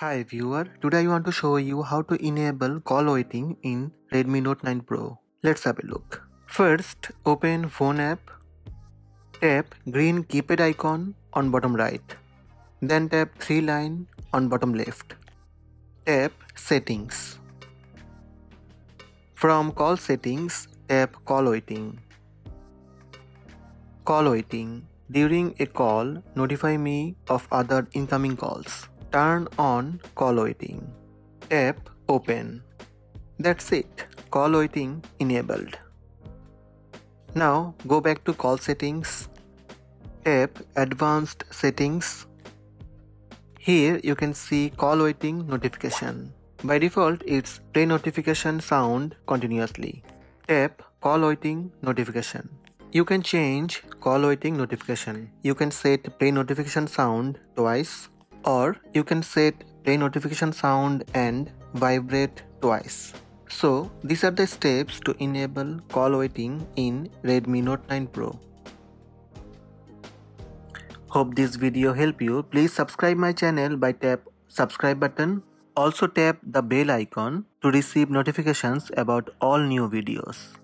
Hi viewer, today I want to show you how to enable call waiting in Redmi Note 9 Pro. Let's have a look. First, open phone app. Tap green keypad icon on bottom right. Then tap three line on bottom left. Tap settings. From call settings, tap call waiting. Call waiting. During a call, notify me of other incoming calls. Turn on call waiting. Tap open. That's it. Call waiting enabled. Now go back to call settings. Tap advanced settings. Here you can see call waiting notification. By default it's play notification sound continuously. Tap call waiting notification. You can change call waiting notification. You can set play notification sound twice or you can set play notification sound and vibrate twice. So these are the steps to enable call waiting in Redmi Note 9 Pro. Hope this video help you. Please subscribe my channel by tap subscribe button. Also tap the bell icon to receive notifications about all new videos.